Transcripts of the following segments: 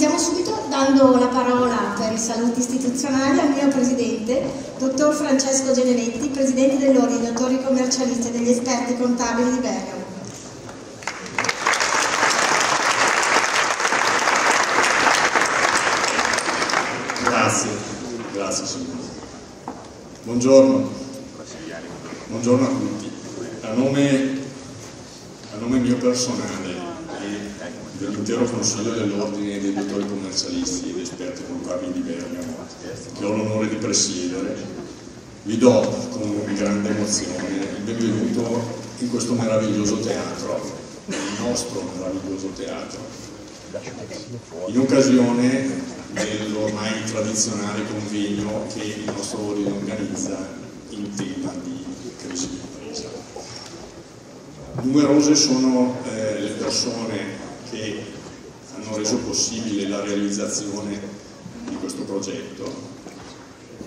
Iniziamo subito dando la parola per i saluti istituzionali al mio presidente, dottor Francesco Genevetti, presidente dell'Ordine dottori commercialisti e degli esperti contabili di Bergamo. Grazie, grazie signore. Buongiorno, buongiorno a tutti. A nome, a nome mio personale Consiglio dell'Ordine dei dottori commercialisti ed esperti contabili di Bergamo, che ho l'onore di presiedere, vi do con grande emozione il benvenuto in questo meraviglioso teatro, il nostro meraviglioso teatro, in occasione dell'ormai tradizionale convegno che il nostro ordine organizza in tema di crisi di impresa. Numerose sono eh, le persone che reso possibile la realizzazione di questo progetto,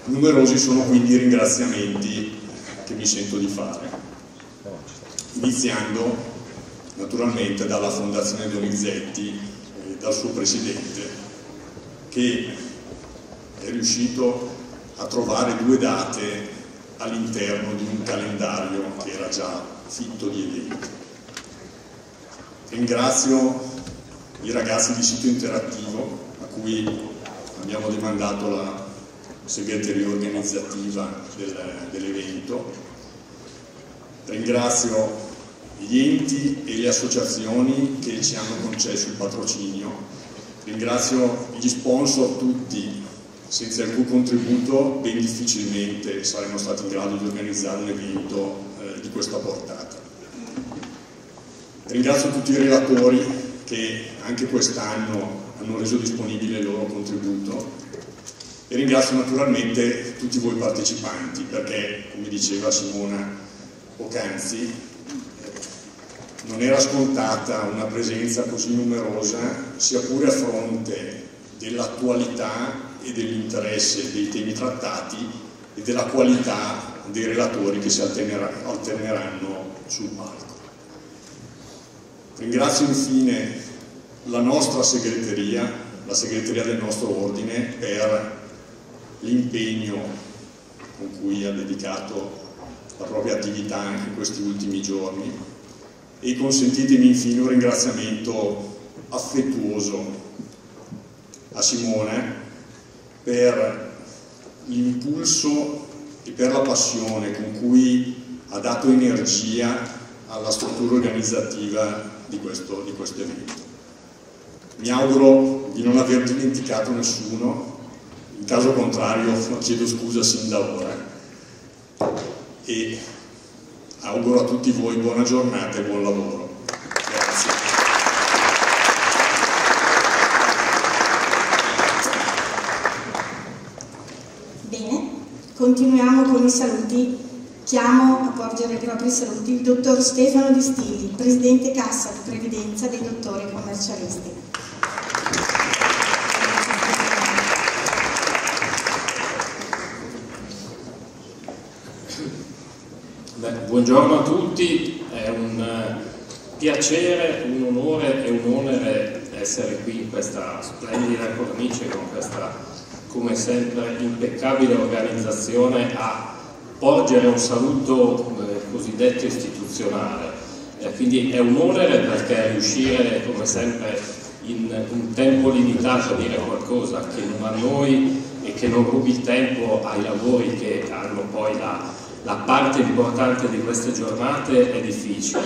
numerosi sono quindi i ringraziamenti che mi sento di fare, iniziando naturalmente dalla Fondazione Donizetti e dal suo Presidente che è riuscito a trovare due date all'interno di un calendario che era già fitto di eventi. Ringrazio i ragazzi di sito interattivo a cui abbiamo demandato la segreteria organizzativa del, dell'evento. Ringrazio gli enti e le associazioni che ci hanno concesso il patrocinio Ringrazio gli sponsor tutti, senza il cui contributo ben difficilmente saremmo stati in grado di organizzare un evento eh, di questa portata. Ringrazio tutti i relatori che anche quest'anno hanno reso disponibile il loro contributo e ringrazio naturalmente tutti voi partecipanti perché, come diceva Simona Poc'anzi, non era scontata una presenza così numerosa, sia pure a fronte dell'attualità e dell'interesse dei temi trattati e della qualità dei relatori che si alterneranno sul palco. Ringrazio infine la nostra segreteria, la segreteria del nostro ordine, per l'impegno con cui ha dedicato la propria attività anche in questi ultimi giorni. E consentitemi infine un ringraziamento affettuoso a Simone per l'impulso e per la passione con cui ha dato energia alla struttura organizzativa di questo, di questo evento. Mi auguro di non aver dimenticato nessuno, in caso contrario chiedo scusa sin da ora. E Auguro a tutti voi buona giornata e buon lavoro. Grazie. Bene, continuiamo con i saluti. Chiamo a porgere i propri saluti il dottor Stefano Di Stili, Presidente Cassa di Previdenza dei dottori commercialisti. buongiorno a tutti, è un eh, piacere, un onore e un onere essere qui in questa splendida cornice con questa, come sempre, impeccabile organizzazione a porgere un saluto eh, cosiddetto istituzionale. Eh, quindi è un onere perché riuscire, come sempre, in un tempo limitato a dire qualcosa che non a noi e che non rubi il tempo ai lavori che hanno poi la la parte importante di queste giornate è difficile.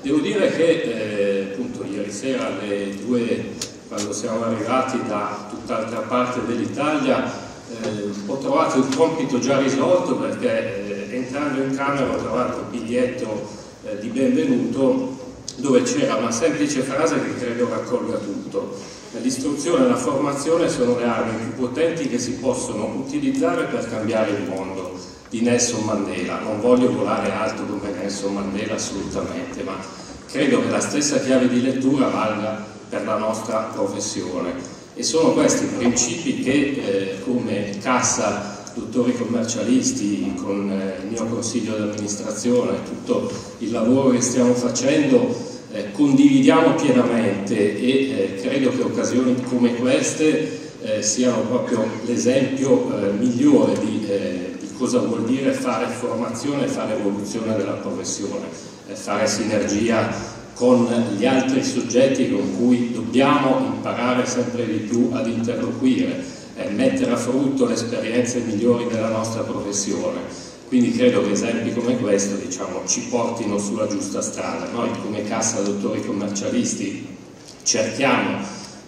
Devo dire che eh, appunto ieri sera alle due, quando siamo arrivati da tutt'altra parte dell'Italia, eh, ho trovato il compito già risolto perché eh, entrando in camera ho trovato il biglietto eh, di benvenuto dove c'era una semplice frase che credo raccolga tutto. L'istruzione e la formazione sono le armi più potenti che si possono utilizzare per cambiare il mondo di Nelson Mandela. Non voglio volare alto come Nelson Mandela assolutamente, ma credo che la stessa chiave di lettura valga per la nostra professione. E sono questi principi che eh, come Cassa dottori commercialisti, con eh, il mio consiglio di amministrazione, tutto il lavoro che stiamo facendo, eh, condividiamo pienamente e eh, credo che occasioni come queste eh, siano proprio l'esempio eh, migliore di, di, cosa vuol dire fare formazione e fare evoluzione della professione, fare sinergia con gli altri soggetti con cui dobbiamo imparare sempre di più ad interloquire, mettere a frutto le esperienze migliori della nostra professione. Quindi credo che esempi come questo diciamo, ci portino sulla giusta strada. Noi come Cassa Dottori Commercialisti cerchiamo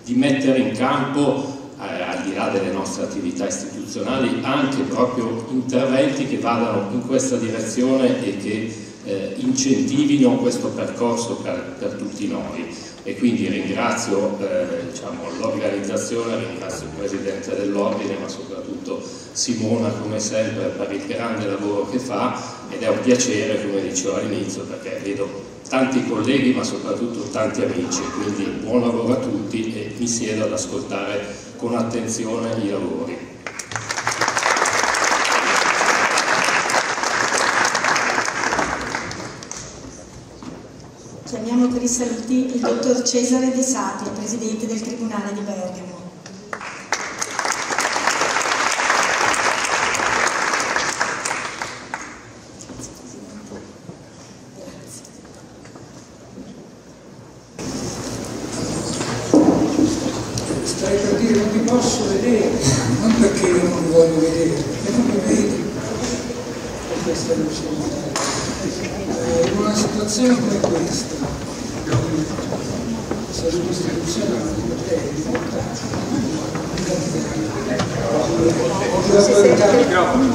di mettere in campo eh, al di là delle nostre attività istituzionali, anche proprio interventi che vadano in questa direzione e che eh, incentivino questo percorso per, per, tutti noi. E quindi ringrazio eh, diciamo, l'organizzazione, ringrazio il Presidente dell'Ordine, ma soprattutto Simona come sempre per il grande lavoro che fa ed è un piacere, come dicevo all'inizio, perché vedo tanti colleghi ma soprattutto tanti amici, quindi buon lavoro a tutti e mi siedo ad ascoltare con attenzione i lavori. Chiamiamo per i saluti il dottor Cesare De Sati, Presidente del Tribunale di Bergamo.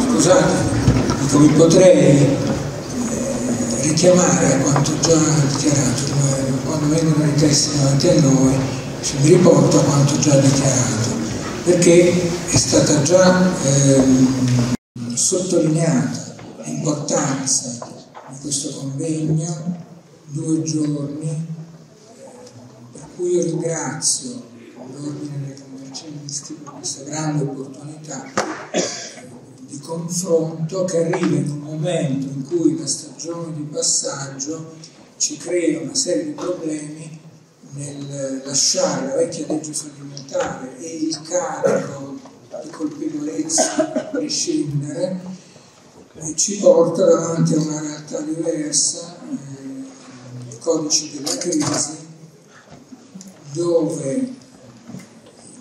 Scusate, dico, vi potrei eh, richiamare a quanto già dichiarato, quando vengono i testi davanti a noi, ci vi riporto a quanto già dichiarato, perché è stata già ehm, sottolineata l'importanza di questo convegno, due giorni, cui io ringrazio l'Ordine dei Commercialisti per questa grande opportunità di confronto che arriva in un momento in cui la stagione di passaggio ci crea una serie di problemi nel lasciare la vecchia legge fallimentare e il carico di colpevolezza a prescindere e ci porta davanti a una realtà diversa, eh, il codice della crisi, dove i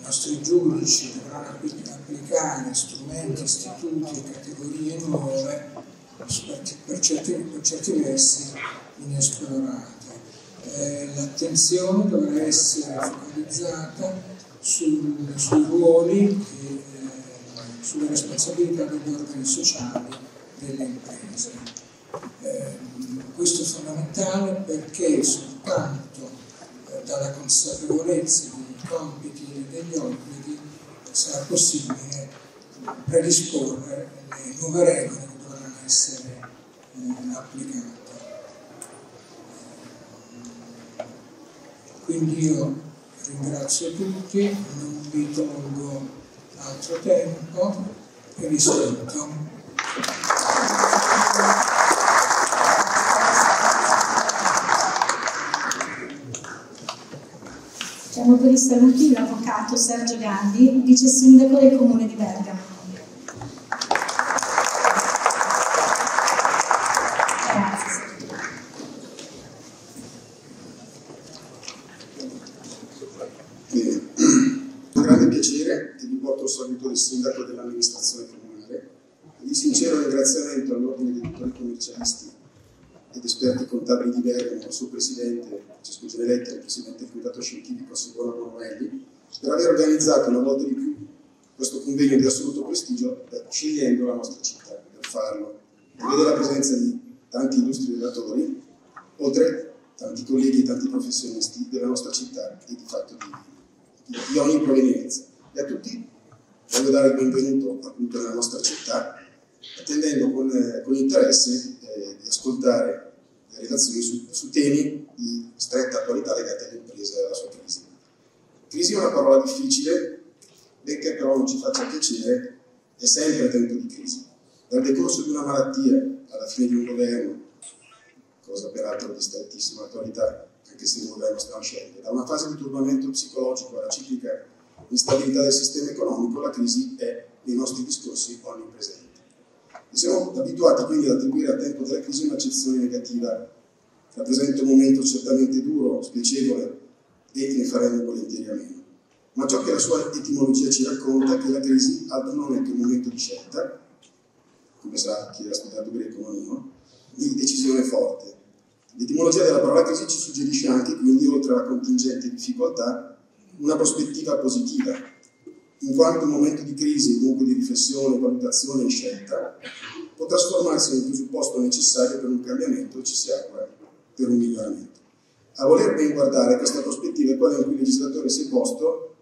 nostri giudici dovranno applicare strumenti, istituti e categorie nuove per certi, per certi versi inesplorate. Eh, l'attenzione dovrà essere focalizzata sul, sui ruoli e eh, sulle responsabilità degli organi sociali delle imprese. Eh, questo è fondamentale perché soltanto dalla consapevolezza dei compiti e degli obblighi sarà possibile predisporre le nuove regole che dovranno essere eh, applicate. Quindi io ringrazio tutti, non vi tolgo altro tempo e vi saluto. Facciamo per i saluti l'avvocato Sergio Gandhi, vice sindaco del comune di Bergamo. grande piacere che vi porto il saluto del sindaco dell'amministrazione comunale e di sincero ringraziamento all'ordine dei dottori commercialisti ed esperti contabili di Bergamo, al suo presidente Francesco Geneletti e al presidente del comitato scientifico Simona Bonomelli, per aver organizzato una volta di più questo convegno di assoluto prestigio scegliendo la nostra città per farlo. Vede la presenza di tanti illustri relatori, oltre tanti colleghi e tanti professionisti della nostra città e di fatto di, di ogni provenienza. E a tutti voglio dare il benvenuto appunto nella nostra città, attendendo con, con interesse eh, di ascoltare le relazioni su, su, temi di stretta attualità legati alle imprese e alla sua crisi. Crisi è una parola difficile, benché però non ci faccia piacere, è sempre tempo di crisi. Dal decorso di una malattia alla fine di un governo, cosa peraltro di strettissima attualità, anche se il governo sta nascendo. Da una fase di turbamento psicologico alla ciclica instabilità del sistema economico, la crisi è nei nostri discorsi onnipresente. E siamo abituati quindi ad attribuire al tempo della crisi un'accezione negativa. Rappresenta un momento certamente duro, spiacevole e ne faremo volentieri a meno. Ma ciò che la sua etimologia ci racconta è che la crisi altro non è che un momento di scelta, come sa chi ha studiato greco non io, di decisione forte. L'etimologia della parola crisi ci suggerisce anche, quindi, oltre alla contingente difficoltà, una prospettiva positiva, in quanto un momento di crisi, dunque di riflessione, valutazione e scelta, può trasformarsi nel presupposto necessario per un cambiamento e ci si augura per un miglioramento. A voler ben guardare questa prospettiva è quella in cui il legislatore si è posto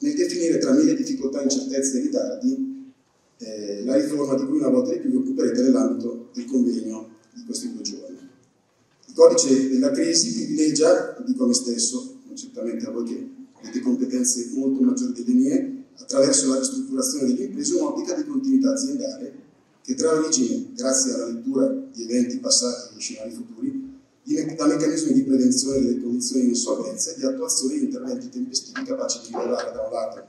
nel definire tra mille difficoltà, incertezze e ritardi eh, la riforma di cui una volta di più vi occuperete nell'ambito del convegno di questi due giorni. Il codice della crisi privilegia, dico a me stesso, non certamente a voi che avete competenze molto maggiori delle mie, attraverso la ristrutturazione delle imprese, un'ottica di continuità aziendale che trae origine, grazie alla lettura di eventi passati e scenari futuri, da meccanismi di prevenzione delle condizioni di insolvenza e di attuazione di interventi tempestivi capaci di rilevare da un lato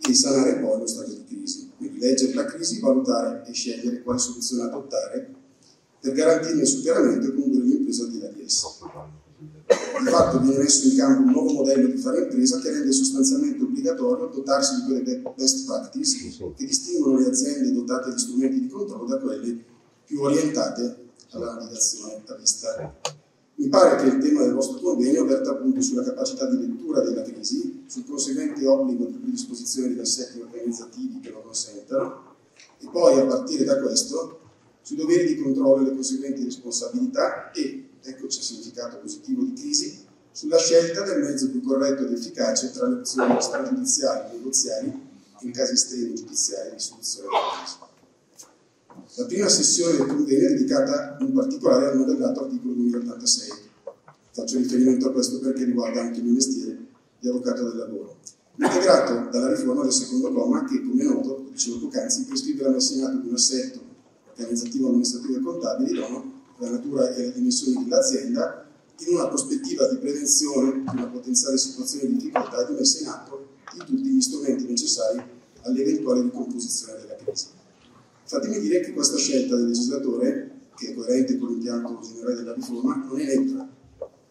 e sanare poi lo stato di crisi. Quindi leggere la crisi, valutare e scegliere quale soluzione adottare per garantirne il superamento e condurre l'impresa al di là di essa. Di fatto viene messo in campo un nuovo modello di fare impresa che rende sostanzialmente obbligatorio dotarsi di quelle best practice che distinguono le aziende dotate di strumenti di controllo da quelle più orientate alla navigazione a vista. Mi pare che il tema del vostro convegno verta appunto sulla capacità di lettura della crisi, sul conseguente obbligo di predisposizione degli assetti organizzativi che lo consentano e poi a partire da questo sui doveri di controllo e le conseguenti responsabilità e, eccoci il significato positivo di crisi, sulla scelta del mezzo più corretto ed efficace tra le opzioni stragiudiziali e negoziali in casi estremi giudiziari di soluzione della crisi. La prima sessione del convegno è dedicata in particolare al novellato articolo 2086. Faccio riferimento a questo perché riguarda anche il mio mestiere di avvocato del lavoro. Integrato dalla riforma del secondo comma che, come noto, dicevo poc'anzi, prescrive la messa di un assetto organizzativo, amministrativo e contabile idoneo la natura e le dimensioni dell'azienda in una prospettiva di prevenzione di una potenziale situazione di difficoltà e di messa in atto di tutti gli strumenti necessari all'eventuale ricomposizione della crisi. Fatemi dire che questa scelta del legislatore, che è coerente con l'impianto generale della riforma, non è neutra,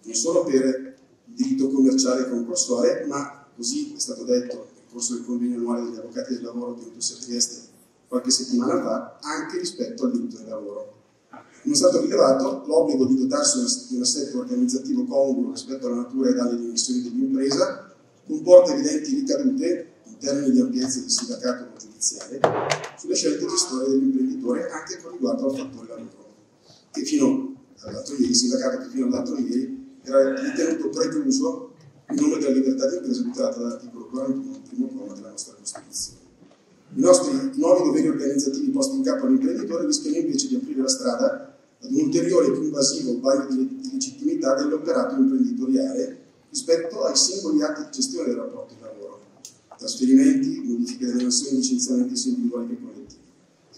non solo per diritto commerciale e concorsuale, ma così è stato detto nel corso del convegno annuale degli avvocati del lavoro tenutosi a Trieste qualche settimana fa, anche rispetto al diritto del lavoro. Come è stato rilevato, l'obbligo di dotarsi di un assetto organizzativo congruo rispetto alla natura e alle dimensioni dell'impresa comporta evidenti ricadute in termini di ampiezza del sindacato non giudiziale sulle scelte gestorie dell'imprenditore anche con riguardo al fattore lavoro, che fino all'altro ieri, il sindacato che fino all'altro ieri era ritenuto precluso in nome della libertà di impresa tutelata dall'articolo 41, primo comma della nostra Costituzione. I nostri nuovi doveri organizzativi posti in capo all'imprenditore rischiano invece di aprire la strada ad un ulteriore e più invasivo vaglio di legittimità dell'operato imprenditoriale rispetto ai singoli atti di gestione del rapporto di lavoro, trasferimenti, modifiche delle mansioni, licenziamenti sia individuali che collettivi.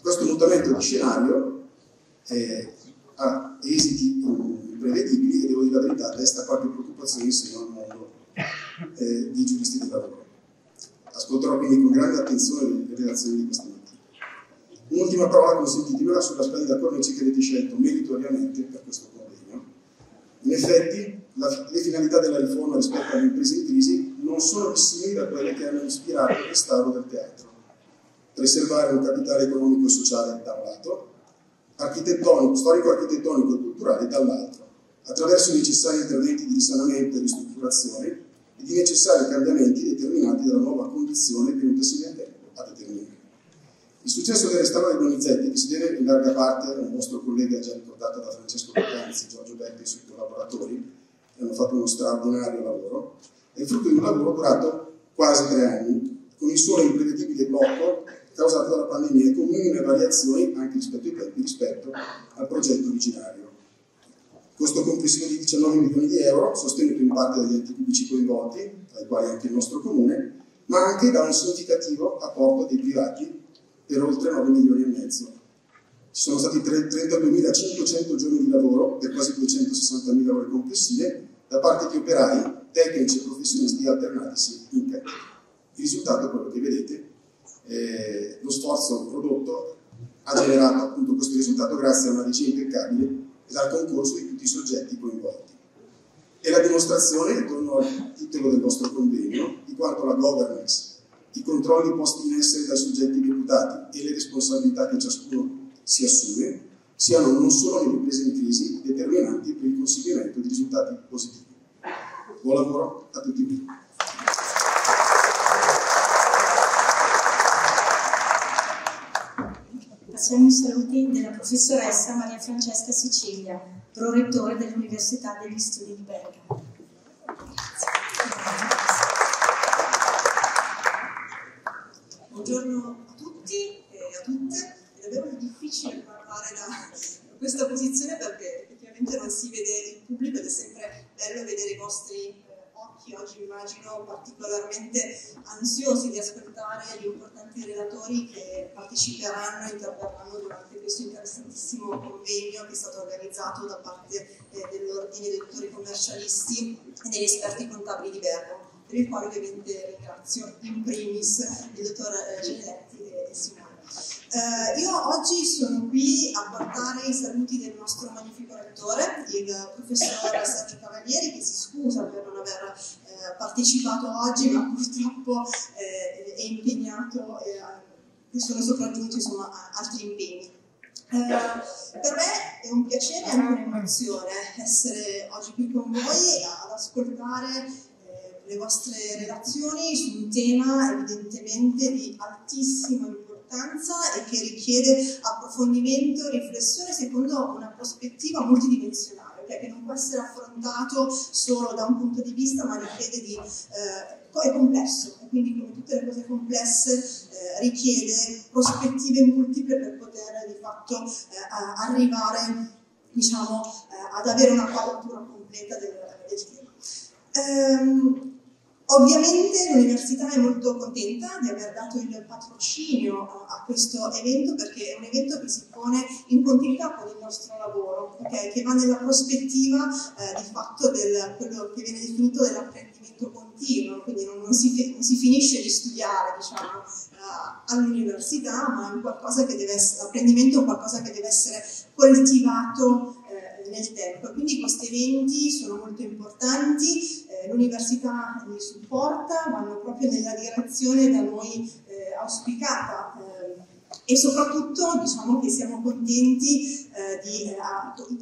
Questo mutamento di scenario eh, ha esiti imprevedibili e devo dire la verità, desta qualche preoccupazione in seno al mondo eh, di giuristi del lavoro. Ascolterò quindi con grande attenzione le relazioni di questa mattina. Un'ultima parola consentitemela sulla splendida cornice che avete scelto meritoriamente per questo convegno. In effetti, la, le finalità della riforma rispetto alle imprese in crisi non sono dissimili da quelle che hanno ispirato il restauro del teatro. Preservare un capitale economico e sociale da un lato, architettonico, storico-architettonico e culturale dall'altro, attraverso i necessari interventi di risanamento e ristrutturazione e di necessari cambiamenti determinati dalla nuova condizione venutasi a determinare. Il successo del restauro dei Donizetti, che si deve in larga parte a un vostro collega già ricordato da Francesco Poccanzi, Giorgio Betti e i suoi collaboratori, che hanno fatto uno straordinario lavoro, è il frutto di un lavoro durato quasi tre anni, con il solo imprevedibile blocco causato dalla pandemia e con minime variazioni anche rispetto ai tempi rispetto al progetto originario. Costo complessivo di 19 milioni di euro, sostenuto in parte dagli enti pubblici coinvolti, tra i quali anche il nostro comune, ma anche da un significativo apporto dei privati per oltre 9 milioni e mezzo. Ci sono stati 32.500 giorni di lavoro per quasi 260.000 ore complessive da parte di operai, tecnici e professionisti alternatisi in tecnica. Il risultato è quello che vedete, eh, lo sforzo prodotto ha generato appunto questo risultato grazie a una regia impeccabile e al concorso di tutti i soggetti coinvolti. E la dimostrazione, torno al titolo del vostro convegno, di quanto la governance, i controlli posti in essere dai soggetti deputati e le responsabilità che ciascuno si assume siano non solo nelle imprese in crisi determinanti per il conseguimento di risultati positivi. Buon lavoro a tutti voi. Passiamo i saluti della professoressa Maria Francesca Sicilia, prorettore dell'Università degli Studi di Bergamo. Buongiorno a tutti e a tutte, è davvero difficile parlare da questa posizione perché effettivamente non si vede il pubblico ed è sempre bello vedere i vostri eh, occhi oggi immagino particolarmente ansiosi di ascoltare gli importanti relatori che parteciperanno e interverranno durante questo interessantissimo convegno che è stato organizzato da parte eh, dell'Ordine dei dottori commercialisti e degli esperti contabili di Bergamo per il quale ovviamente ringrazio in primis il dottor eh, Giletti e Simone. Uh, io oggi sono qui a portare i saluti del nostro magnifico rettore, il professor Sergio Cavalieri, che si scusa per non aver eh, partecipato oggi, ma purtroppo eh, è impegnato e sono sopraggiunti insomma, altri impegni. Uh, per me è un piacere e anche un'emozione essere oggi qui con voi ad ascoltare eh, le vostre relazioni su un tema evidentemente di altissima importanza importanza e che richiede approfondimento riflessione secondo una prospettiva multidimensionale, cioè che non può essere affrontato solo da un punto di vista, ma richiede di... Eh, è complesso e quindi come tutte le cose complesse eh, richiede prospettive multiple per poter di fatto eh, arrivare diciamo, eh, ad avere una quadratura completa del, del tema. Ehm, Ovviamente l'università è molto contenta di aver dato il patrocinio a questo evento perché è un evento che si pone in continuità con il nostro lavoro, okay? che va nella prospettiva eh, di fatto del quello che viene definito dell'apprendimento continuo, quindi non, non, si, non si, finisce di studiare diciamo, uh, all'università, ma è qualcosa che deve essere, l'apprendimento è qualcosa che deve essere coltivato eh, nel tempo. Quindi questi eventi sono molto importanti, eh, l'università li supporta, vanno proprio nella direzione da noi eh, auspicata eh, e soprattutto diciamo che siamo contenti eh, di,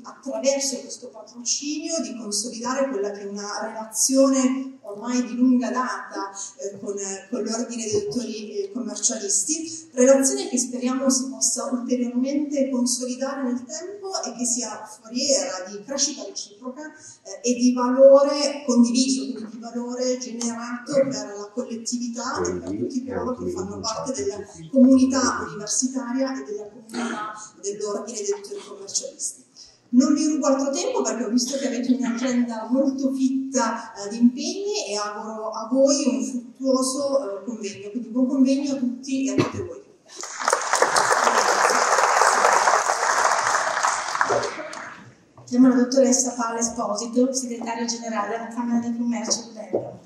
attraverso questo patrocinio di consolidare quella che è una relazione ormai di lunga data eh, con, con, l'ordine dei dottori eh, commercialisti, relazione che speriamo si possa ulteriormente consolidare nel tempo e che sia foriera di crescita reciproca eh, e di valore condiviso, quindi di valore generato per la collettività e per tutti coloro che fanno parte della comunità universitaria e della comunità dell'ordine dei dottori commercialisti. Non vi rubo altro tempo perché ho visto che avete un'agenda molto fitta eh, di impegni e auguro a voi un fruttuoso eh, convegno. Quindi buon convegno a tutti e a tutte voi. Chiamo la dottoressa Paola Esposito, segretaria generale della Camera del Commercio di Bergamo.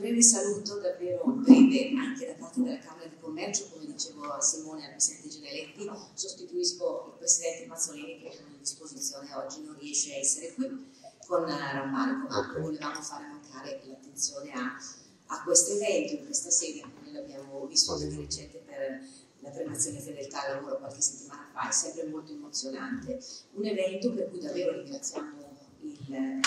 breve saluto davvero breve anche da parte della Camera di Commercio, come dicevo a Simone al Presidente Geneletti, sostituisco il Presidente Mazzolini che è a disposizione oggi, non riesce a essere qui con rammarico, ma volevamo fare mancare l'attenzione a, a questo evento in questa sede, noi l'abbiamo vissuto di recente per la premiazione fedeltà al lavoro qualche settimana fa, è sempre molto emozionante, un evento per cui davvero ringraziamo il, eh,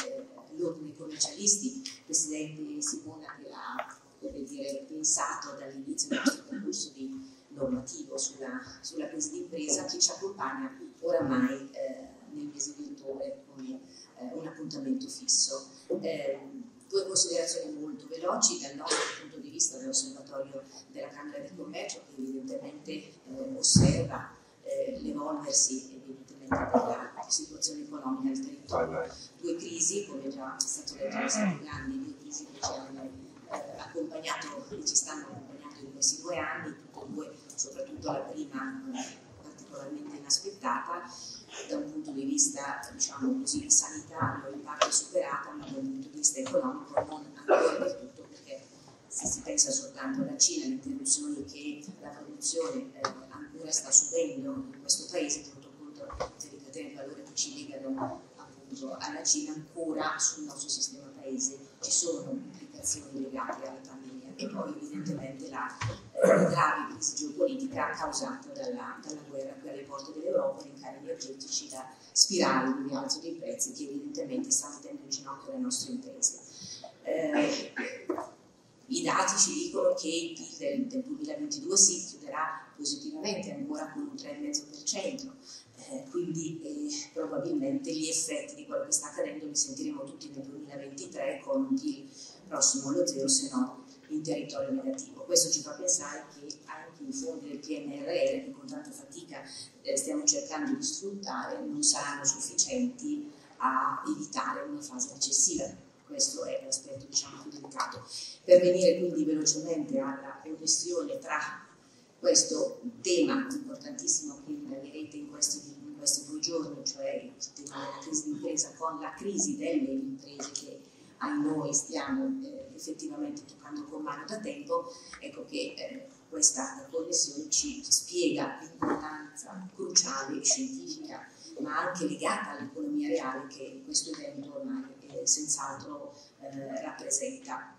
l'ordine dei commercialisti, il Presidente Simona che l'ha dire, pensato dall'inizio del nostro percorso di normativo sulla, sulla crisi d'impresa che ci accompagna oramai eh, nel mese di ottobre come eh, un appuntamento fisso. Eh, due considerazioni molto veloci dal nostro punto di vista dell'osservatorio della Camera del Commercio che evidentemente eh, osserva eh, l'evolversi evidentemente della situazione economica del territorio. Due crisi, come già è stato detto da Stefano Grandi, due crisi che ci hanno eh, accompagnato e ci stanno accompagnando questi due anni, tutte e due, soprattutto la prima particolarmente inaspettata, da un punto di vista diciamo così, sanitario in parte superata, ma da un punto di vista economico non ancora del tutto perché se si pensa soltanto alla Cina, alle interruzioni che la produzione eh, ancora sta subendo in questo paese, tenuto conto delle catene di valore che ci legano appunto alla Cina, ancora sul nostro sistema paese ci sono implicazioni legate alla pandemia e poi evidentemente la eh, grave crisi geopolitica causata dalla, dalla guerra qui alle porte dell'Europa, i cari energetici, la spirale di rialzo dei prezzi che evidentemente sta mettendo in ginocchio le nostre imprese. Eh, I dati ci dicono che il PIL del, del 2022 si chiuderà positivamente ancora con un 3,5%, eh, quindi eh, probabilmente gli effetti di quello che sta accadendo li sentiremo tutti nel 2023 con un PIL prossimo allo zero, se no in territorio negativo. Questo ci fa pensare che anche i fondi del PNRR, che con tanta fatica eh, stiamo cercando di sfruttare, non saranno sufficienti a evitare una fase recessiva. Questo è l'aspetto diciamo, più delicato. Per venire quindi velocemente alla connessione tra questo tema importantissimo che indagherete in questi, in questi due giorni, cioè il tema della crisi d'impresa con la crisi delle imprese che a noi stiamo eh, effettivamente toccando con mano da tempo, ecco che eh, questa connessione ci spiega l'importanza cruciale e scientifica, ma anche legata all'economia reale che questo evento ormai eh, senz'altro eh, rappresenta.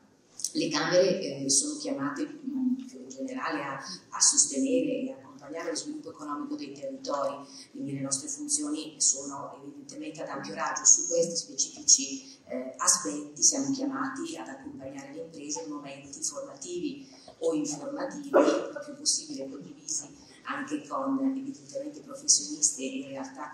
Le Camere eh, sono chiamate più in generale a, a sostenere e accompagnare lo sviluppo economico dei territori, quindi le nostre funzioni sono evidentemente ad ampio raggio su questi specifici eh, aspetti siamo chiamati ad accompagnare le imprese in momenti formativi o informativi, il più possibile condivisi anche con evidentemente professionisti e realtà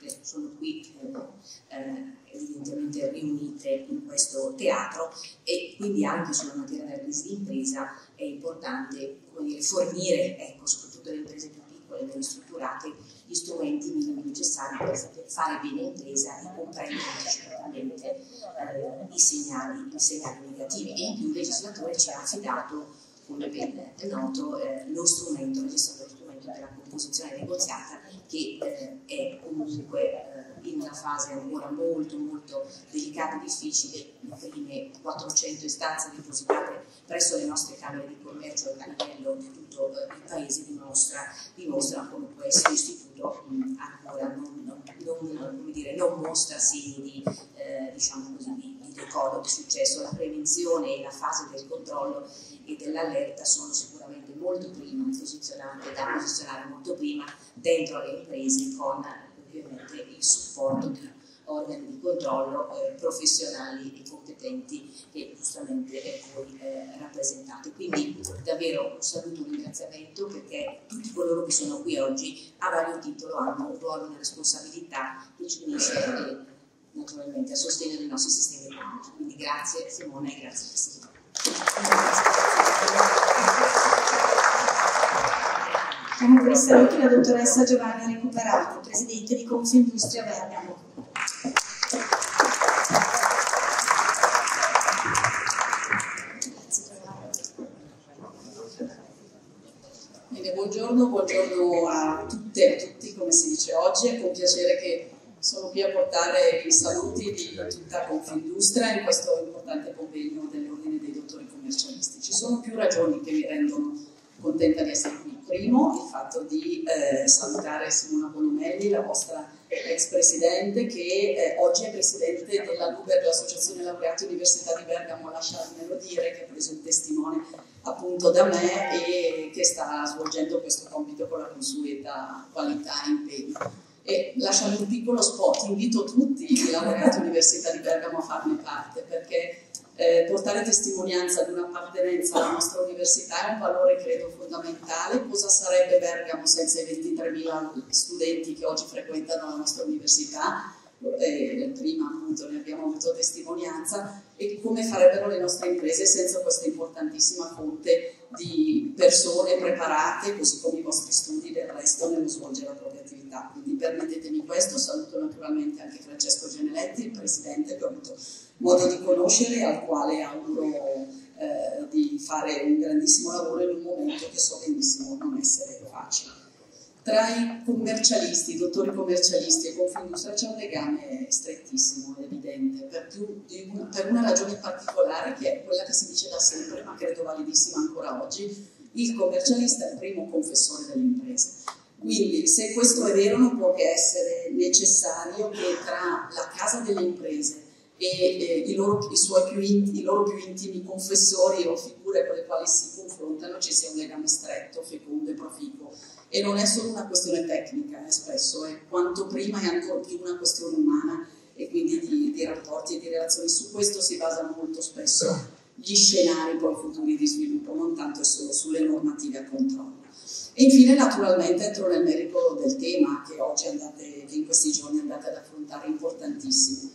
che sono qui eh, eh, evidentemente riunite in questo teatro e quindi anche sulla materia della crisi di impresa è importante dire, fornire, ecco, soprattutto le imprese più piccole, meno strutturate, gli strumenti minimi necessari per fare bene impresa e comprendere anticipatamente eh, i, segnali, i, segnali, negativi. E in più il legislatore ci ha affidato, come ben noto, eh, lo strumento, lo strumento della composizione negoziata che eh, è comunque eh, in una fase ancora molto molto delicata e difficile, le prime 400 istanze depositate presso le nostre camere di commercio a livello di tutto eh, il paese dimostra, dimostrano come questo istituto mh, ancora non, non, non, dire, non, mostra segni di, eh, diciamo così, di, di decoro, di successo. La prevenzione e la fase del controllo e dell'allerta sono sicuramente molto prima posizionate, da posizionare molto prima dentro le imprese con ovviamente il supporto di organi di controllo eh, professionali e competenti che giustamente voi eh, rappresentate. Quindi davvero un saluto, un ringraziamento perché tutti coloro che sono qui oggi a vario titolo hanno un ruolo e una responsabilità che ci unisce e, naturalmente a sostegno dei nostri sistemi economici. Quindi grazie Simone e grazie Presidente. I saluti la dottoressa Giovanna Recuperati, Presidente di Confindustria Bergamo. Bene, buongiorno, buongiorno a tutte e a tutti, come si dice oggi, è con piacere che sono qui a portare i saluti di tutta Confindustria in questo importante convegno dell'Ordine dei Dottori Commercialisti. Ci sono più ragioni che mi rendono contenta di essere qui. Primo, il fatto di eh, salutare Simona Bonomelli, la vostra ex presidente, che eh, oggi è presidente della LUBER, l'Associazione Laureati Università di Bergamo, lasciatemelo dire, che ha preso il testimone appunto da me e che sta svolgendo questo compito con la consueta qualità e impegno. E lasciando un piccolo spot, invito tutti i laureati Università di Bergamo a farne parte perché eh, portare testimonianza di un'appartenenza alla nostra università è un valore credo fondamentale. Cosa sarebbe Bergamo senza i 23.000 studenti che oggi frequentano la nostra università? Eh, prima appunto ne abbiamo avuto testimonianza e come farebbero le nostre imprese senza questa importantissima fonte di persone preparate, così come i vostri studi del resto nello svolgere la propria attività. Quindi permettetemi questo, saluto naturalmente anche Francesco Geneletti, il presidente che ho avuto modo di conoscere, al quale auguro eh, di fare un grandissimo lavoro in un momento che so benissimo non essere facile. Tra i commercialisti, i dottori commercialisti e Confindustria c'è un legame strettissimo, evidente, per, una, per una ragione particolare che è quella che si dice da sempre, ma credo validissima ancora oggi, il commercialista è il primo confessore delle imprese. Quindi se questo è vero non può che essere necessario che tra la casa delle imprese e eh, i, loro, i, più i, loro, più intimi confessori o figure con le quali si confrontano ci sia un legame stretto, fecondo e proficuo. E non è solo una questione tecnica, eh, spesso è quanto prima e ancora più una questione umana e quindi di, di rapporti e di relazioni. Su questo si basano molto spesso gli scenari poi futuri di sviluppo, non tanto solo sulle normative a controllo. E infine naturalmente entro nel merito del tema che oggi andate, che in questi giorni andate ad affrontare, importantissimo.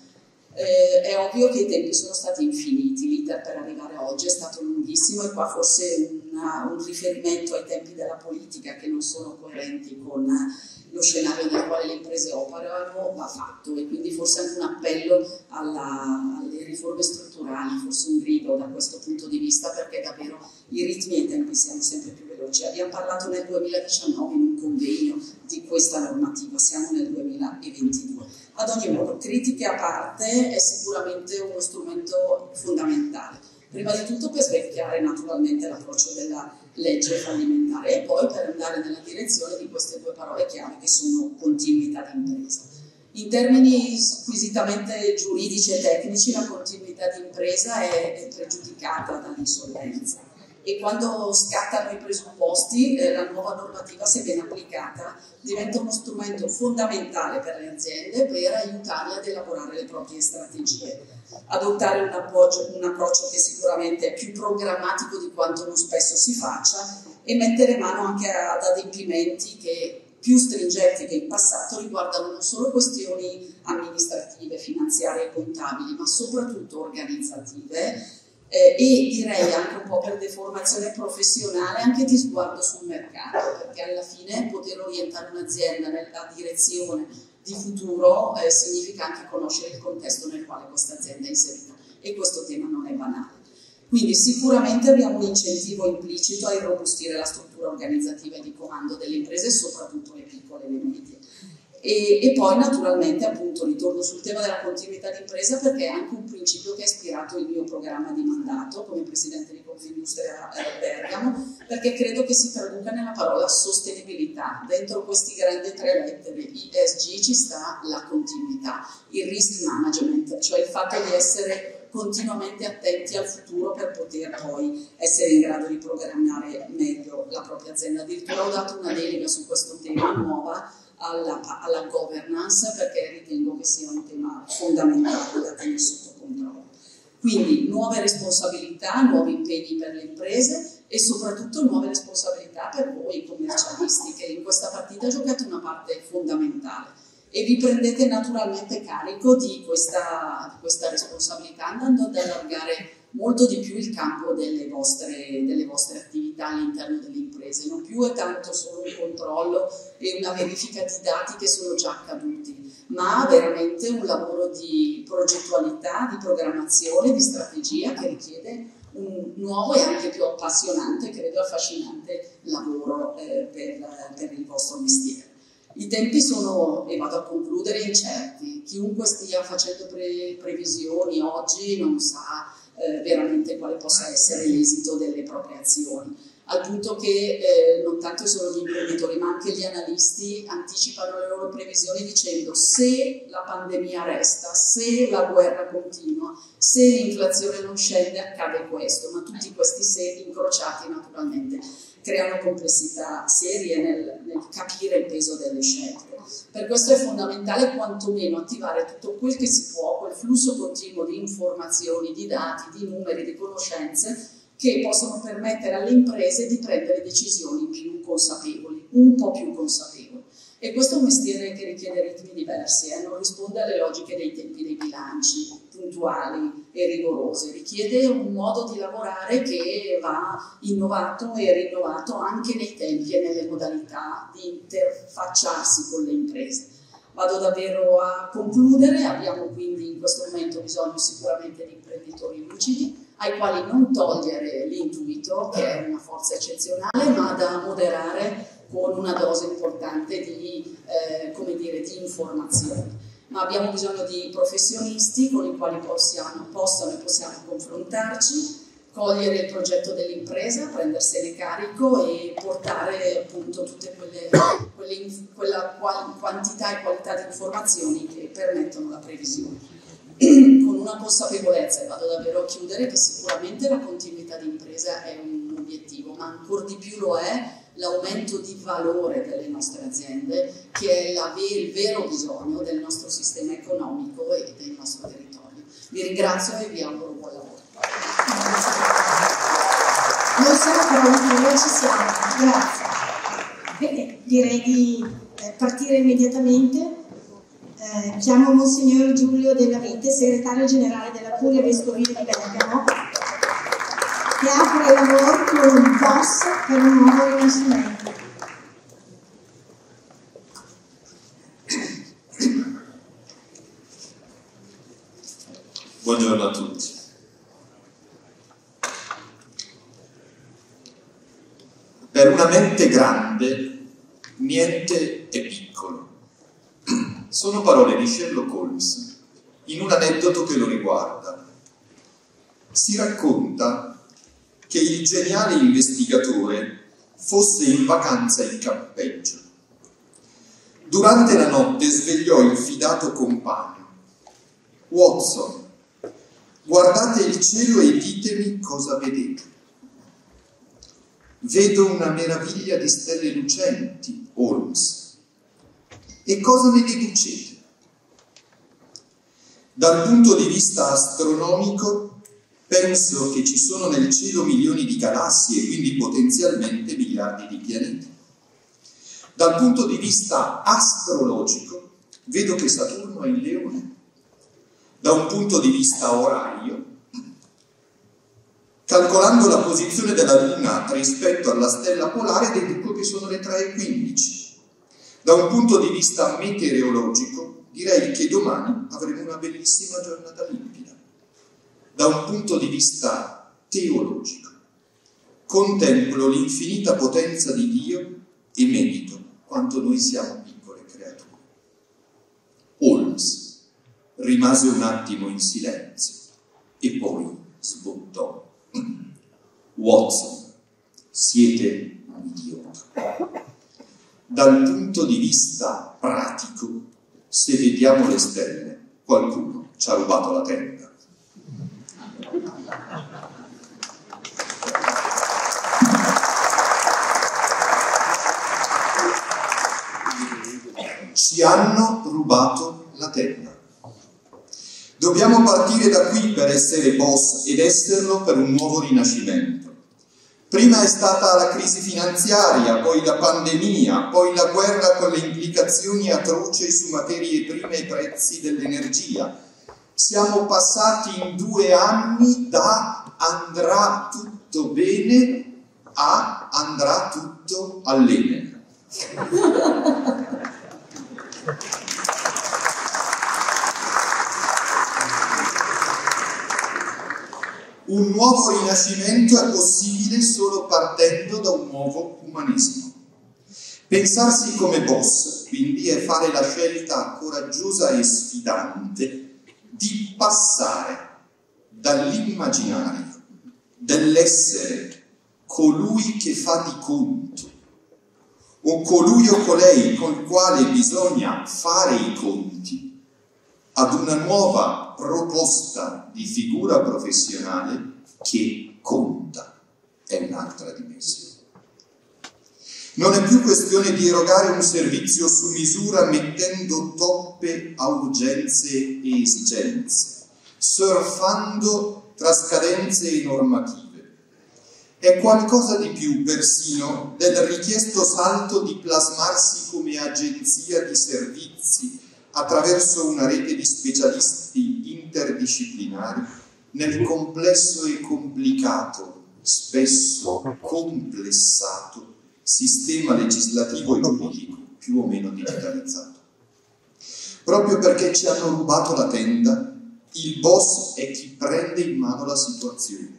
Eh, è ovvio che i tempi sono stati infiniti, l'iter per arrivare oggi è stato lunghissimo e qua forse una, un riferimento ai tempi della politica che non sono coerenti con lo scenario nel quale le imprese operano va fatto e quindi forse anche un appello alla, alle riforme strutturali, forse un grido da questo punto di vista perché davvero i ritmi e i tempi siano sempre più veloci. Abbiamo parlato nel 2019 in un convegno di questa normativa, siamo nel 2022. Ad ogni modo, critiche a parte, è sicuramente uno strumento fondamentale. Prima di tutto per svecchiare naturalmente l'approccio della legge fallimentare e poi per andare nella direzione di queste due parole chiave che sono continuità di impresa. In termini squisitamente giuridici e tecnici la continuità di impresa è, è pregiudicata dall'insolvenza e quando scattano i presupposti eh, la nuova normativa se ben applicata diventa uno strumento fondamentale per le aziende per aiutarle ad elaborare le proprie strategie. Adottare un, appoggio, un approccio che sicuramente è più programmatico di quanto non spesso si faccia e mettere mano anche ad adempimenti che più stringenti che in passato riguardano non solo questioni amministrative, finanziarie e contabili, ma soprattutto organizzative eh, e direi anche un po' per deformazione professionale anche di sguardo sul mercato, perché alla fine poter orientare un'azienda nella direzione di futuro eh, significa anche conoscere il contesto nel quale questa azienda è inserita e questo tema non è banale. Quindi sicuramente abbiamo un incentivo implicito a irrobustire la struttura organizzativa e di comando delle imprese, soprattutto le piccole e le medie. E, e, poi naturalmente appunto ritorno sul tema della continuità d'impresa perché è anche un principio che ha ispirato il mio programma di mandato come Presidente di Confindustria eh, Bergamo perché credo che si traduca nella parola sostenibilità. Dentro questi grandi tre lettere ISG ci sta la continuità, il risk management, cioè il fatto di essere continuamente attenti al futuro per poter poi essere in grado di programmare meglio la propria azienda. Addirittura ho dato una delega su questo tema nuova alla, alla governance perché ritengo che sia un tema fondamentale da tenere sotto controllo. Quindi nuove responsabilità, nuovi impegni per le imprese e soprattutto nuove responsabilità per voi commercialisti che in questa partita giocate una parte fondamentale e vi prendete naturalmente carico di questa, di questa responsabilità andando ad allargare molto di più il campo delle vostre, delle vostre attività all'interno delle imprese, non più è tanto solo un controllo e una verifica di dati che sono già accaduti, ma veramente un lavoro di progettualità, di programmazione, di strategia che richiede un nuovo e anche più appassionante, credo affascinante lavoro eh, per, per il vostro mestiere. I tempi sono, e vado a concludere, incerti. Chiunque stia facendo pre previsioni oggi non sa eh, veramente quale possa essere l'esito delle proprie azioni, al punto che eh, non tanto solo gli imprenditori ma anche gli analisti anticipano le loro previsioni dicendo se la pandemia resta, se la guerra continua, se l'inflazione non scende accade questo, ma tutti questi se incrociati naturalmente creano complessità serie nel, nel capire il peso delle scelte. Per questo è fondamentale quantomeno attivare tutto quel che si può, quel flusso continuo di informazioni, di dati, di numeri, di conoscenze che possono permettere alle imprese di prendere decisioni più consapevoli, un po' più consapevoli. E questo è un mestiere che richiede ritmi diversi, eh? non risponde alle logiche dei tempi dei bilanci puntuali e rigorose, richiede un modo di lavorare che va innovato e rinnovato anche nei tempi e nelle modalità di interfacciarsi con le imprese. Vado davvero a concludere, abbiamo quindi in questo momento bisogno sicuramente di imprenditori lucidi, ai quali non togliere l'intuito, che è una forza eccezionale, ma da moderare con una dose importante di, eh, dire, di informazioni. Ma abbiamo bisogno di professionisti con i quali possiamo, possano e possiamo confrontarci, cogliere il progetto dell'impresa, prendersene carico e portare appunto quelle quella quantità e qualità di informazioni che permettono la previsione. Con una consapevolezza, e vado davvero a chiudere, che sicuramente la continuità di impresa è un obiettivo, ma ancora di più lo è l'aumento di valore delle nostre aziende, che è la, il vero bisogno del nostro sistema economico e del nostro territorio. Vi ringrazio e vi auguro buon lavoro. Noi siamo pronti, noi ci siamo, grazie. Bene, direi di eh, partire immediatamente. Eh, chiamo Monsignor Giulio Della Vite, segretario generale della Curia Vescovile di Bergamo, che apre i lavori con un POS per un nuovo rinascimento. Buongiorno a tutti. Per una mente grande niente è piccolo. Sono parole di Sherlock Holmes in un aneddoto che lo riguarda. Si racconta che il geniale investigatore fosse in vacanza in campeggio. Durante la notte svegliò il fidato compagno. Watson, guardate il cielo e ditemi cosa vedete. Vedo una meraviglia di stelle lucenti, Holmes. E cosa ne deducete? Dal punto di vista astronomico, penso che ci sono nel cielo milioni di galassie e quindi potenzialmente miliardi di pianeti. Dal punto di vista astrologico, vedo che Saturno è in leone. Da un punto di vista orario, Calcolando la posizione della Luna rispetto alla stella polare, deduco che sono le 3.15. Da un punto di vista meteorologico, direi che domani avremo una bellissima giornata limpida. Da un punto di vista teologico, contemplo l'infinita potenza di Dio e medito quanto noi siamo piccole creature. Holmes rimase un attimo in silenzio e poi sbottò Watson, siete un idiota. Dal punto di vista pratico, se vediamo le stelle, qualcuno ci ha rubato la tenda. Ci hanno rubato la tenda. Dobbiamo partire da qui per essere boss ed esserlo per un nuovo rinascimento. Prima è stata la crisi finanziaria, poi la pandemia, poi la guerra con le implicazioni atroci su materie prime e prezzi dell'energia. Siamo passati in due anni da andrà tutto bene a andrà tutto all'ene. Un nuovo rinascimento è possibile solo partendo da un nuovo umanesimo. Pensarsi come boss, quindi, è fare la scelta coraggiosa e sfidante di passare dall'immaginario dell'essere colui che fa di conto o colui o colei col quale bisogna fare i conti ad una nuova proposta di figura professionale che conta, è un'altra dimensione. Non è più questione di erogare un servizio su misura mettendo toppe a urgenze e esigenze, surfando tra scadenze e normative. È qualcosa di più persino del richiesto salto di plasmarsi come agenzia di servizi attraverso una rete di specialisti interdisciplinari nel complesso e complicato, spesso complessato, sistema legislativo e giuridico più o meno digitalizzato. Proprio perché ci hanno rubato la tenda, il boss è chi prende in mano la situazione.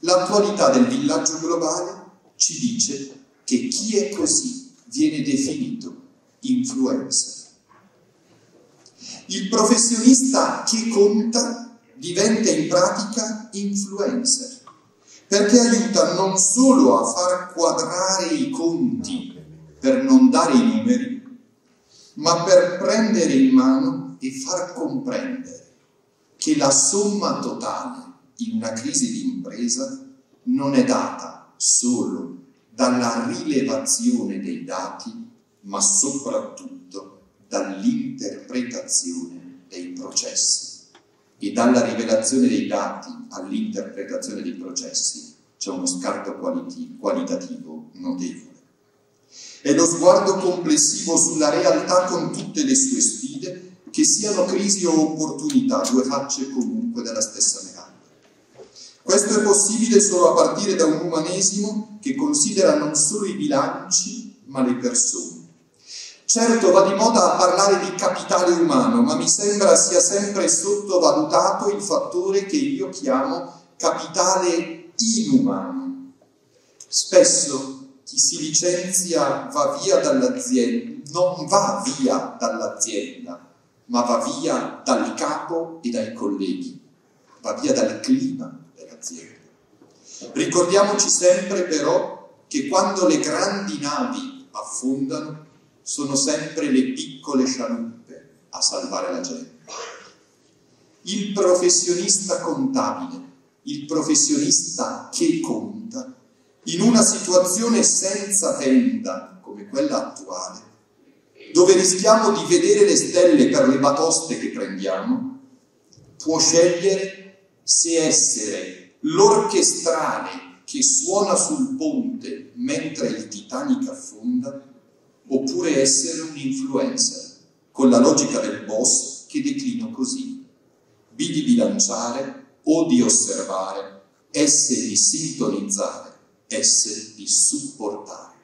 L'attualità del villaggio globale ci dice che chi è così viene definito influencer. Il professionista che conta diventa in pratica influencer perché aiuta non solo a far quadrare i conti per non dare i numeri, ma per prendere in mano e far comprendere che la somma totale in una crisi di impresa non è data solo dalla rilevazione dei dati, ma soprattutto dall'interpretazione dei processi e dalla rivelazione dei dati all'interpretazione dei processi c'è uno scarto qualiti- qualitativo notevole. È lo sguardo complessivo sulla realtà con tutte le sue sfide, che siano crisi o opportunità, due facce comunque della stessa medaglia. Questo è possibile solo a partire da un umanesimo che considera non solo i bilanci, ma le persone Certo va di moda a parlare di capitale umano, ma mi sembra sia sempre sottovalutato il fattore che io chiamo capitale inumano. Spesso chi si licenzia va via dall'azienda, non va via dall'azienda, ma va via dal capo e dai colleghi, va via dal clima dell'azienda. Ricordiamoci sempre però che quando le grandi navi affondano, sono sempre le piccole scialuppe a salvare la gente. Il professionista contabile, il professionista che conta, in una situazione senza tenda come quella attuale, dove rischiamo di vedere le stelle per le batoste che prendiamo, può scegliere se essere l'orchestrale che suona sul ponte mentre il Titanic affonda oppure essere un influencer, con la logica del boss che declino così. B di bilanciare, O di osservare, S di sintonizzare, S di supportare.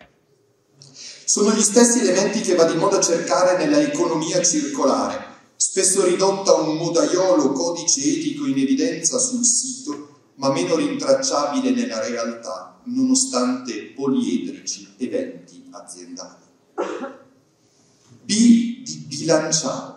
Sono gli stessi elementi che va di moda cercare nella economia circolare, spesso ridotta a un modaiolo codice etico in evidenza sul sito, ma meno rintracciabile nella realtà, nonostante poliedrici eventi aziendali. B di bilanciare.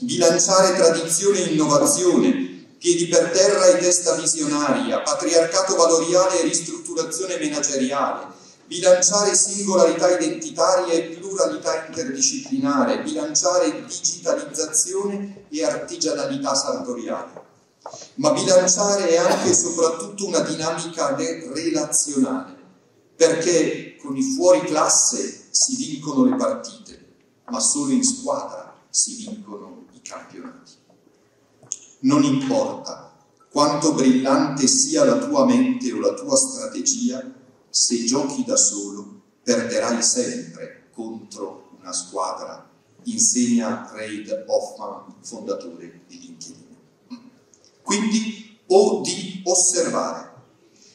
Bilanciare tradizione e innovazione, piedi per terra e testa visionaria, patriarcato valoriale e ristrutturazione manageriale, bilanciare singolarità identitaria e pluralità interdisciplinare, bilanciare digitalizzazione e artigianalità sartoriale. Ma bilanciare è anche e soprattutto una dinamica relazionale, perché con i fuori classe si vincono le partite, ma solo in squadra si vincono i campionati. Non importa quanto brillante sia la tua mente o la tua strategia, se giochi da solo perderai sempre contro una squadra, insegna Reid Hoffman, fondatore di LinkedIn. Quindi o di osservare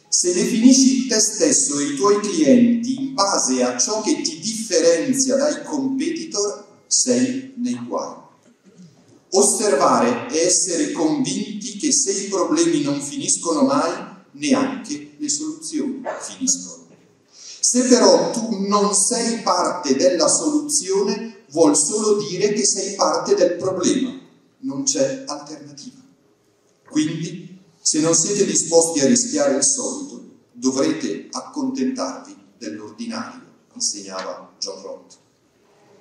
se definisci te stesso e i tuoi clienti in base a ciò che ti differenzia dai competitor, sei nei guai. Osservare e essere convinti che se i problemi non finiscono mai, neanche le soluzioni finiscono. Se però tu non sei parte della soluzione, vuol solo dire che sei parte del problema, non c'è alternativa. Quindi se non siete disposti a rischiare il solito, dovrete accontentarvi dell'ordinario, insegnava John Roth.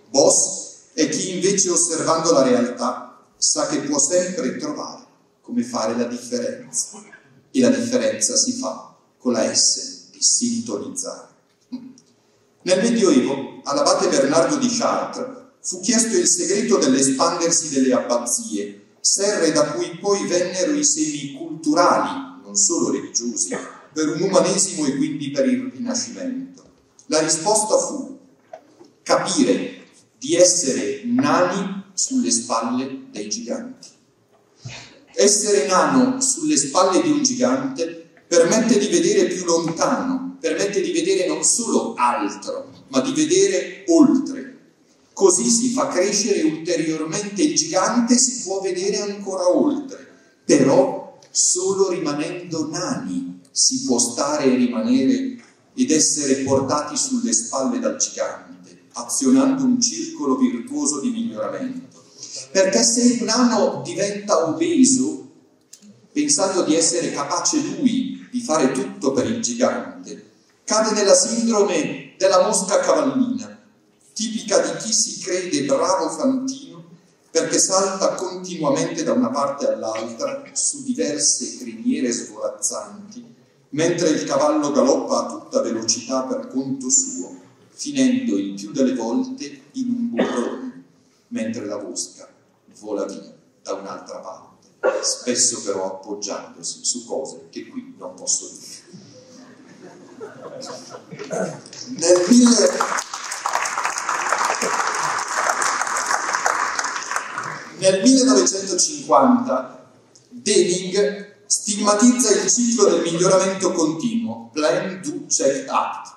Boss è chi invece osservando la realtà sa che può sempre trovare come fare la differenza. E la differenza si fa con la S di sintonizzare. Nel Medioevo, all'abate Bernardo di Chartres, fu chiesto il segreto dell'espandersi delle abbazie serre da cui poi vennero i semi culturali, non solo religiosi, per un umanesimo e quindi per il Rinascimento. La risposta fu capire di essere nani sulle spalle dei giganti. Essere nano sulle spalle di un gigante permette di vedere più lontano, permette di vedere non solo altro, ma di vedere oltre. Così si fa crescere ulteriormente il gigante, si può vedere ancora oltre, però solo rimanendo nani si può stare e rimanere ed essere portati sulle spalle dal gigante, azionando un circolo virtuoso di miglioramento. Perché se il nano diventa obeso, pensando di essere capace lui di fare tutto per il gigante, cade nella sindrome della mosca cavallina, tipica di chi si crede bravo fantino perché salta continuamente da una parte all'altra su diverse criniere svolazzanti, mentre il cavallo galoppa a tutta velocità per conto suo, finendo il più delle volte in un burrone, mentre la mosca vola via da un'altra parte, spesso però appoggiandosi su cose che qui non posso dire. Nel, mille... Nel 1950 Deming stigmatizza il ciclo del miglioramento continuo, Plan Do Check Act.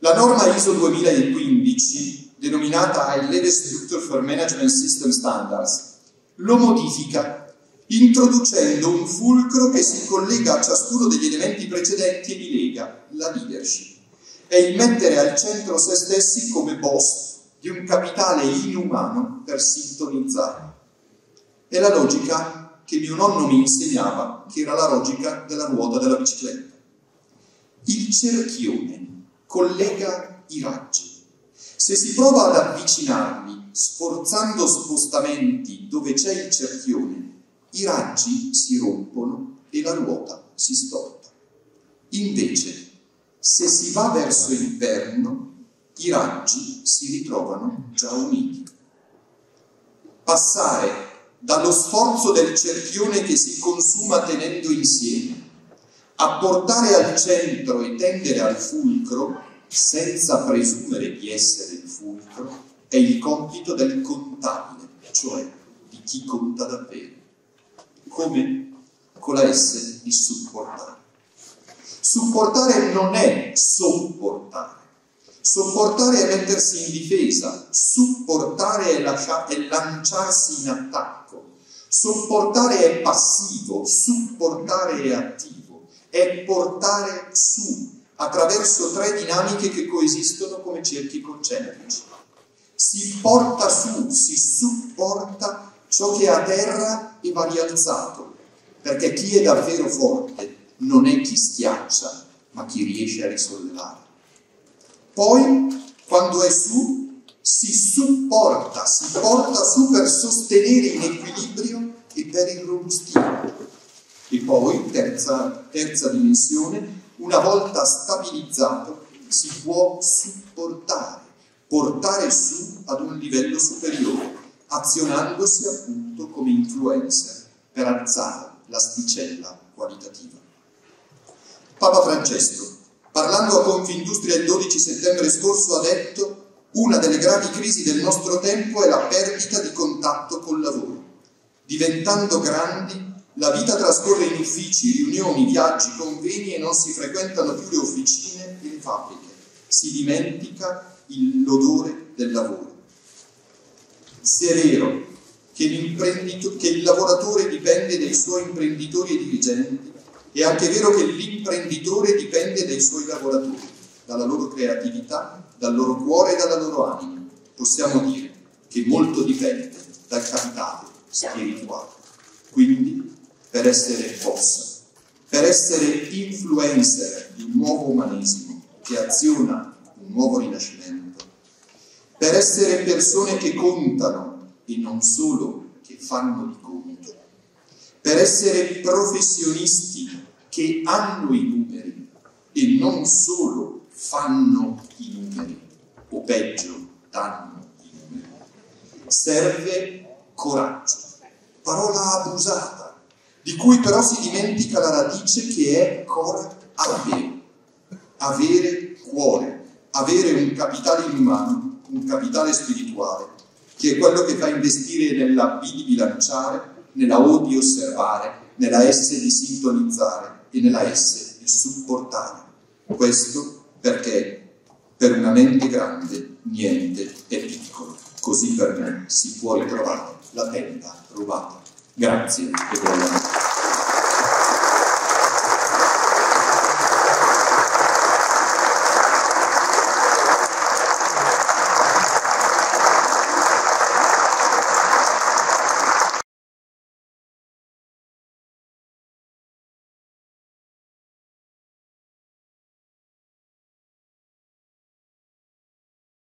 La norma ISO 2015, denominata Level Structure for Management System Standards, lo modifica introducendo un fulcro che si collega a ciascuno degli elementi precedenti e li lega, la leadership, e il mettere al centro se stessi come boss di un capitale inumano per sintonizzare. È la logica che mio nonno mi insegnava, che era la logica della ruota della bicicletta. Il cerchione collega i raggi. Se si prova ad avvicinarli sforzando spostamenti dove c'è il cerchione, i raggi si rompono e la ruota si storta. Invece, se si va verso il perno, i raggi si ritrovano già uniti. Passare dallo sforzo del cerchione che si consuma tenendo insieme, a portare al centro e tendere al fulcro, senza presumere di essere il fulcro, è il compito del contabile, cioè di chi conta davvero. Come? Con la S di supportare. Supportare non è sopportare. Sopportare è mettersi in difesa, supportare è, lascia- è lanciarsi in attacco, sopportare è passivo, supportare è attivo, è portare su attraverso tre dinamiche che coesistono come cerchi concentrici. Si porta su, si supporta ciò che è a terra e va rialzato, perché chi è davvero forte non è chi schiaccia, ma chi riesce a risollevare. Poi, quando è su, si supporta, si porta su per sostenere in equilibrio e per irrobustire. E poi, terza, terza dimensione, una volta stabilizzato, si può supportare, portare su ad un livello superiore, azionandosi appunto come influencer per alzare l'asticella qualitativa. Papa Francesco, parlando a Confindustria il 12 settembre scorso, ha detto una delle gravi crisi del nostro tempo è la perdita di contatto col lavoro. Diventando grandi, la vita trascorre in uffici, riunioni, viaggi, convegni e non si frequentano più le officine e le fabbriche. Si dimentica l'odore del lavoro. Se è vero che, che il lavoratore dipende dai suoi imprenditori e dirigenti, è anche vero che l'imprenditore dipende dai suoi lavoratori, dalla loro creatività, dal loro cuore e dalla loro anima. Possiamo dire che molto dipende dal capitale spirituale. Quindi, per essere boss, per essere influencer di un nuovo umanesimo che aziona un nuovo rinascimento, per essere persone che contano e non solo che fanno di conto, per essere professionisti che hanno i numeri e non solo fanno i numeri, o peggio, danno i numeri. Serve coraggio, parola abusata, di cui però si dimentica la radice che è cor avere, avere cuore, avere un capitale umano, un capitale spirituale, che è quello che fa investire nella B di bilanciare, nella O di osservare, nella S di sintonizzare, e nella S il supportare. Questo perché per una mente grande niente è piccolo. così per me si può ritrovare la tenda rubata. Grazie e buona